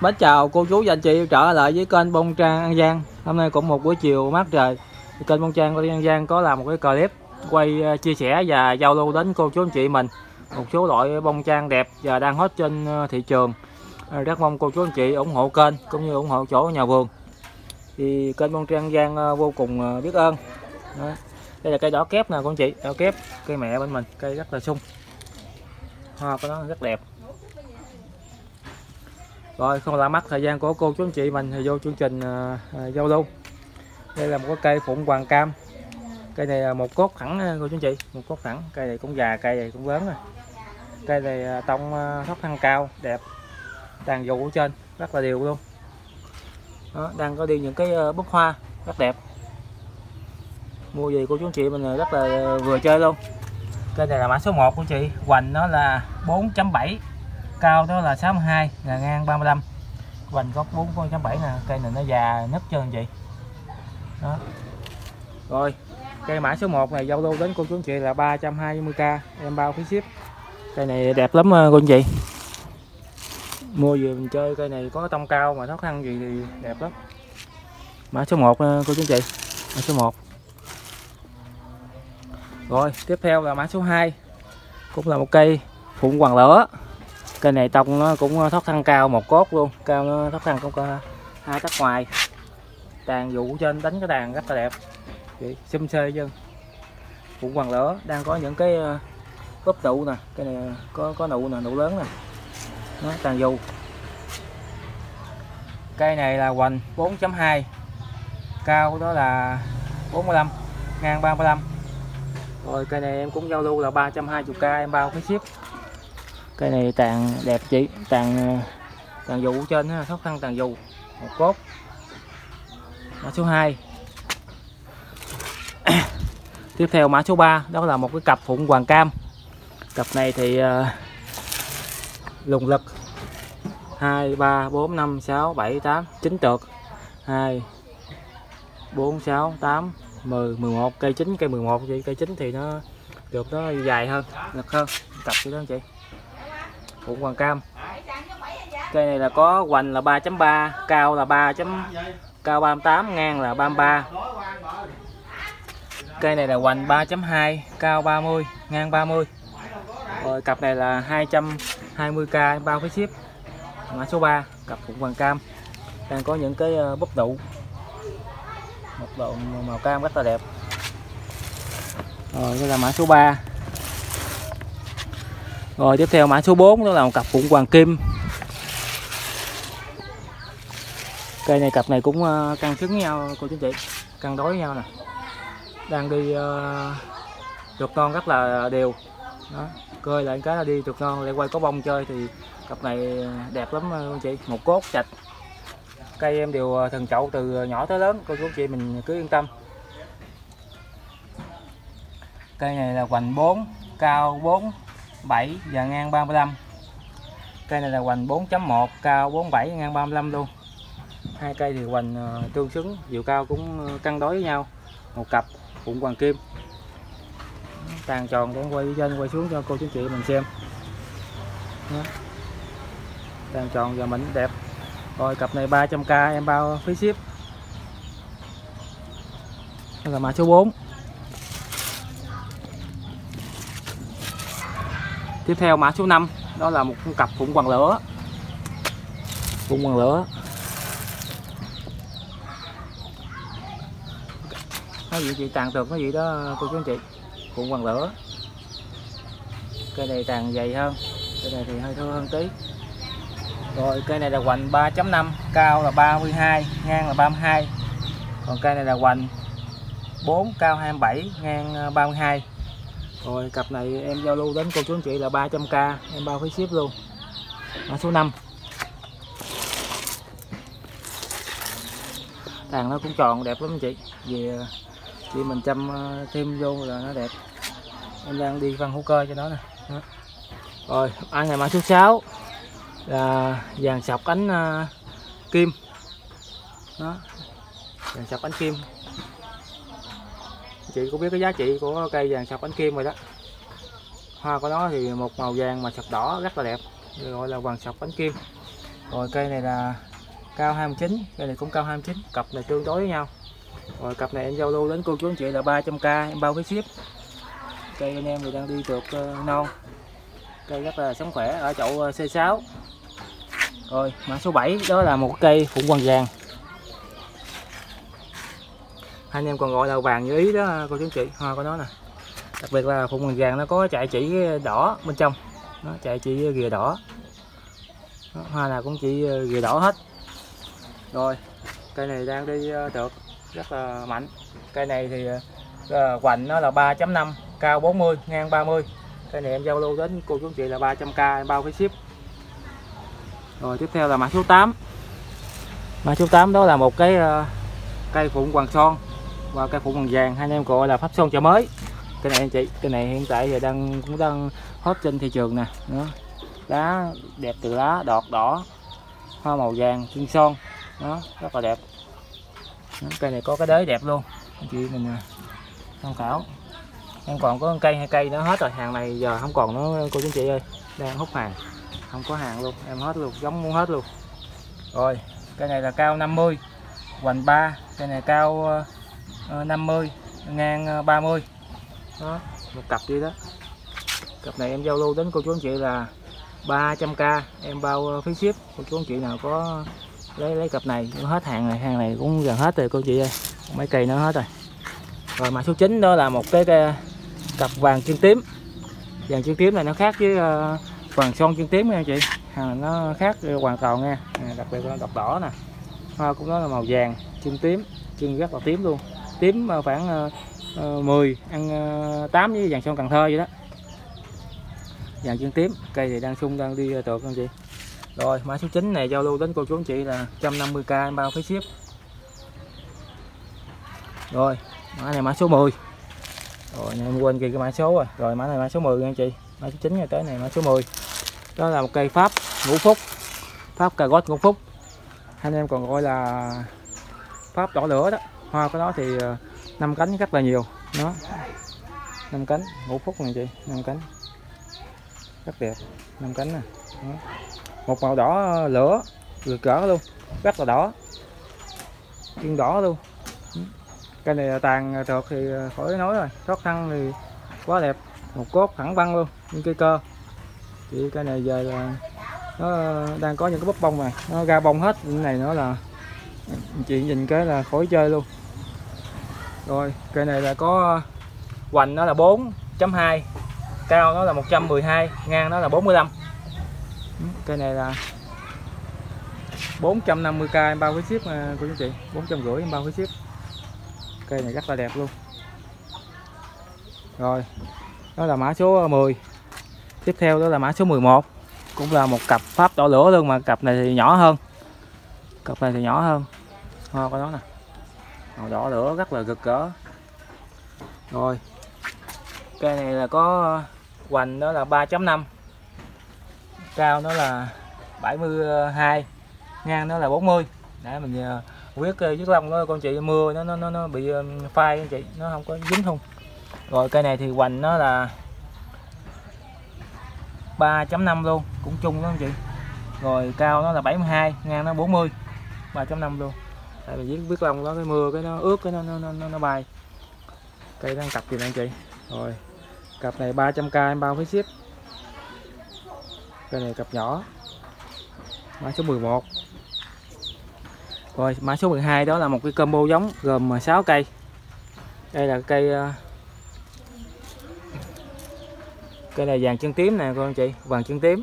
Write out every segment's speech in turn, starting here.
Mến chào cô chú và anh chị trở lại với kênh Bông Trang An Giang. Hôm nay cũng một buổi chiều mát trời. Kênh Bông Trang An Giang có làm một cái clip quay ờ, chia sẻ và giao lưu đến cô chú anh chị mình. Một số loại bông trang đẹp và đang hot trên ờ, thị trường. Ờ, rất mong cô chú anh chị ủng hộ kênh cũng như ủng hộ chỗ nhà vườn. Thì kênh Bông Trang An Giang vô cùng biết ơn. Đó. đây là cây đỏ kép nè cô anh chị, đỏ kép, cây mẹ bên mình, cây rất là sung. Hoa của nó rất đẹp rồi không làm mất thời gian của cô chú anh chị mình thì vô chương trình à, à, giao lưu. Đây là một cái cây phụng hoàng cam. Cây này là một cốt thẳng à, cô chú anh chị một cốt thẳng. Cây này cũng già cây này cũng lớn rồi. Cây này tông ờ, thóc thân cao đẹp. Tàn dụ ở trên rất là đều luôn. Đó, đang có đi những cái bút hoa rất đẹp. Mua gì cô chú anh chị mình rất là vừa chơi luôn. Cây này là mã số 1 của chị. Hoành nó là 4.7 cao đó là 62 là ngang 35 vành góc 4.7 nè, cây này nó già nứt trơn chị đó. Rồi, cây mã số 1 này giao lưu đến cô chú anh chị là 320k em bao phí ship. Cây này đẹp lắm ờ, cô anh chị. Mua về mình chơi, cây này có tông cao mà thoát khăn gì thì đẹp lắm. Mã số 1 ờ, cô chú anh chị, mã số 1 rồi, tiếp theo là mã số 2 cũng là một cây phụng hoàng lửa cây này tông nó cũng ờ, thoát thân cao một cốt luôn. Cao nó thoát thân cũng có hai tấc ngoài. Đàn vụ trên đánh cái đàn rất là đẹp. Vậy, xum xê chân cũng hoàng lửa. Đang có những cái ờ, cốp tụ nè. Cái này ờ, có có nụ nè nụ lớn nè. Nó tàn dù cây này là hoành 4.2 cao đó là 45 ngang 35 rồi cây này em cũng giao lưu là 320k em bao cái ship cây này tàn đẹp chị tàn ờ, tàn dù trên đó, khó khăn tàn dù một cốt. Mã số 2 tiếp theo mã số 3 đó là một cái cặp phụng hoàng cam. Cặp này thì uh, lùng lực. 2 3 4 5 6 7 8 9 trượt 2 4 6 8 10 11 cây chính cây 11 chị. Cây chính thì nó được nó dài hơn lực hơn. Cặp vậy đó chị phụng hoàng cam. Cây này là có hoành là 3.3 cao là 3 cao 38 ngang là 33 cây này là hoành 3.2 cao 30 ngang 30 rồi cặp này là 220k bao phí ship. Mã số 3 cặp phụng hoàng cam. Đang có những cái ờ, búp nụ một độ màu cam rất là đẹp. Rồi đây là mã số 3 rồi tiếp theo mã số 4 đó là một cặp phụng hoàng kim. Cây này cặp này cũng ờ, căng trứng nhau cô chú chị. Căng đối nhau nè. Đang đi uh, non rất là đều. Đó cơi lại cái là đi trượt non lại quay có bông chơi thì cặp này đẹp lắm ờ, cô chị. Một cốt chạch. Cây em đều thần chậu từ nhỏ tới lớn cô chú chị mình cứ yên tâm. Cây này là hoành 4 cao 4 7 và ngang 35 cây này là hoành 4.1 cao 47 ngang 35 luôn. Hai cây thì hoành ờ, tương xứng, chiều cao cũng ờ, cân đối với nhau. Một cặp, phụng hoàng kim. Tàn tròn để quay trên quay xuống cho cô chú chị mình xem. Đó. tàn tròn và mịn đẹp. Rồi, cặp này 300k em bao phí ship. Đây là mã số 4 tiếp theo mã số 5 đó là một con cặp phụng hoàng lửa. Phụng hoàng lửa. Nói gì chị? Tàn tược cái gì đó cô chú anh chị? Phụng hoàng lửa. Cây này tàn dày hơn. Cây này thì hơi thưa hơn tí. Rồi cây này là hoành 3.5 cao là 32 ngang là 32 còn cây này là hoành 4 cao 27 ngang ờ, 32 rồi cặp này em giao lưu đến cô chú anh chị là 300k em bao phí ship luôn. Mã số 5 tàn nó cũng tròn đẹp lắm chị. Vì ờ, chị mình chăm ờ, thêm vô là nó đẹp. Em đang đi phân hữu cơ cho nó nè. Đó. rồi ăn ngày mã số 6 là vàng sọc ánh uh, kim. Đó. Vàng sọc ánh kim chị cũng biết cái giá trị của cây vàng sọc ánh kim rồi đó. Hoa của nó thì một màu vàng mà sọc đỏ rất là đẹp gọi là vàng sọc ánh kim. Rồi cây này là cao 29 cây này cũng cao 29 cặp này tương đối với nhau. Rồi cặp này em giao lưu đến cô chú anh chị là 300k em bao phí ship. Cây anh em thì đang đi trượt uh, ờ, non. Cây rất là sống khỏe ở chậu ờ, C6 rồi mã số 7 đó là một cây phụng hoàng vàng anh em còn gọi là vàng như ý đó cô chú chị. Hoa của nó nè. Đặc biệt là phụng hoàng vàng nó có chạy chỉ đỏ bên trong. Nó chạy chỉ ghìa đỏ. Đó, hoa nào cũng chỉ ghìa đỏ hết. Rồi cây này đang đi ờ, được. Rất là mạnh. Cây này thì ờ, hoành nó là 3.5 cao 40 ngang 30 cây này em giao lưu đến cô chú chị là 300k bao phí ship. Rồi tiếp theo là mã số 8 mã số 8 đó là một cái ờ, cây phụng hoàng son và cây phụ bằng vàng hai anh em gọi là pháp son chợ mới. Cái này anh chị cái này hiện tại giờ đang cũng đang hot trên thị trường nè. Đó. Lá đẹp từ lá đọt đỏ hoa màu vàng chân son. Đó rất là đẹp. Đó, cây này có cái đế đẹp luôn. Anh chị mình à, tham khảo. Em còn có cây hai cây nữa hết rồi. Hàng này giờ không còn nữa cô chú chị ơi. Đang hút hàng. Không có hàng luôn. Em hết luôn giống muốn hết luôn. Rồi cây này là cao 50 hoành 3 cây này cao Ờ, 50 ngang ờ, 30 đó. Một cặp đi đó. Cặp này em giao lưu đến cô chú anh chị là 300k em bao ờ, phí ship. Cô chú anh chị nào có lấy lấy cặp này hết hàng này hàng này cũng gần hết rồi cô chị ơi. Mấy cây nữa hết rồi. Rồi mã số 9 đó là một cái, cái cặp vàng chân tím. Vàng chân tím này nó khác với uh, vàng son chân tím nha chị. Hàng nó khác hoàn toàn nha. À, đặc biệt là độc đỏ nè. Hoa cũng nó là màu vàng chân tím chân rất là tím luôn tím ờ, khoảng ờ, ờ, 10 ăn 8 với vàng sông cần thơ vậy đó. Vàng chân tím, cây thì đang sung, đang đi tược anh chị rồi, mã số 9 này giao lưu đến cô chú anh chị là 150k em bao phí ship. Rồi, mã này mã số 10 rồi em quên kia cái mã số rồi. Rồi, mã này mã số 10 anh chị. Mã số 9 ngày tới này, mã số 10 đó là một cây pháp ngũ phúc, pháp cà gót ngũ phúc. Anh em còn gọi là pháp đỏ lửa đó hoa của nó thì ờ, năm cánh rất là nhiều. Nó năm cánh, ngũ phúc này chị, năm cánh. Rất đẹp, năm cánh nè. Một màu đỏ ờ, lửa rực rỡ luôn, rất là đỏ. Chuyên đỏ luôn. Cây này tàn trượt thì ờ, khỏi nói rồi, thoát thân thì quá đẹp. Một cốt thẳng băng luôn, những cây cơ. Thì cây này giờ là, nó đang có những cái bắp bông này nó ra bông hết. Cái này nó là, chị nhìn cái là khỏi chơi luôn rồi, cây này là có ờ, hoành nó là 4.2 cao nó là 112 ngang nó là 45 ừ, cây này là 450k em bao cái ship ờ, của chú chị. 450 em bao cái ship. Cây này rất là đẹp luôn. Rồi, đó là mã số ờ, 10 tiếp theo đó là mã số 11 cũng là một cặp pháp đỏ lửa luôn mà cặp này thì nhỏ hơn. Cặp này thì nhỏ hơn. Hoa của nó nè màu đỏ lửa rất là rực rỡ. Rồi cây này là có ờ, hoành đó là 3.5 cao nó là 72 ngang nó là 40 để mình ờ, quyết uh, lông nó con chị mưa nó nó nó bị phai anh chị nó không có dính không rồi cây này thì hoành nó là 3.5 luôn cũng chung đó anh chị. Rồi cao nó là 72 ngang nó 40 3.5 luôn tại vì viết biết lông đó cái mưa cái nó ướt cái nó nó nó, nó bay. Cây đang cặp gì nè anh chị. Rồi cặp này 300k em bao phí ship. Cây này cặp nhỏ. Mã số 11 rồi mã số 12 đó là một cái combo giống gồm 6 cây. Đây là cây ờ, cây này vàng chân tím nè cô anh chị vàng chân tím.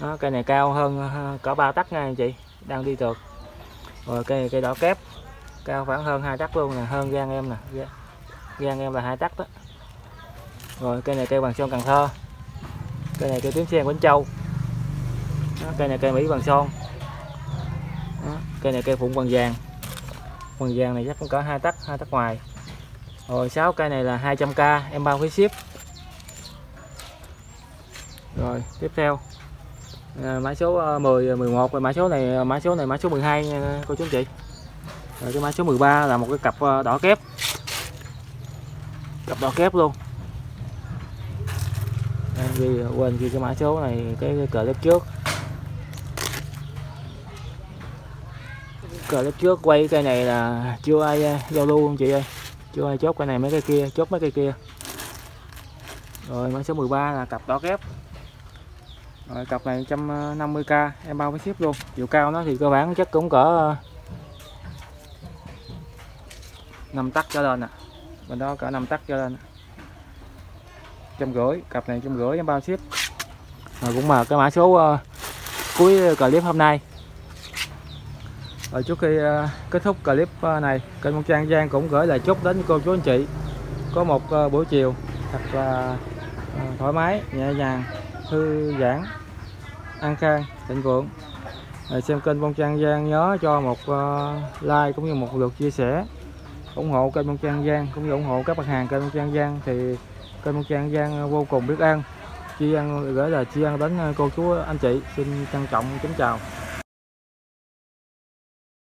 Đó, cây này cao hơn ờ, cỡ 3 tấc nha anh chị đang đi trượt rồi cây cây đỏ kép. Cao khoảng hơn hai tấc luôn nè hơn gan em nè. Dạ. Gan em là hai tấc đó. Rồi cây này cây bằng son cần thơ. Cây này cây tím sen bến châu. Đó, cây này cây mỹ bằng son. Đó, cây này cây phụng bằng vàng. Bằng vàng này chắc cũng cỡ hai tấc hai tấc ngoài. Rồi sáu cây này là 200k em bao phí ship. Rồi tiếp theo. Ờ, mã số ờ, 10 11 ờ, rồi mã số này mã số này mã số 12 nha cô chú anh chị. Rồi cái mã số 13 là một cái cặp đỏ kép. Cặp đỏ kép luôn. Đây, ghi quên ghi cái mã số này cái, cái cờ clip trước. Cờ clip trước quay cây này là chưa ai giao lưu không chị ơi? Chưa ai chốt cây này mấy cây kia chốt mấy cây kia. Rồi mã số 13 là cặp đỏ kép rồi cặp này 150k em bao với ship luôn. Chiều cao nó thì cơ bản chắc cũng cỡ ờ, 5 tắc trở lên nè à. bên đó cỡ 5 tắc trở lên trăm rưỡi cặp này trăm rưỡi em bao ship. Rồi cũng mà cái mã số uh, cuối clip hôm nay. Rồi trước khi uh, kết thúc clip uh, này kênh Mông Trang Giang cũng gửi lời chúc đến cô chú anh chị. Có một uh, buổi chiều thật là uh, thoải mái nhẹ nhàng thư giãn an khang thịnh vượng. À, xem kênh bông Trang Giang nhớ cho một uh, like cũng như một lượt chia sẻ ủng hộ kênh bông Trang Giang cũng như ủng hộ các mặt hàng kênh bông Trang Giang thì kênh bông Trang Giang ờ, vô cùng biết ơn. Chi ăn gửi là chi ăn đến ờ, cô chú anh chị xin trân trọng kính chào.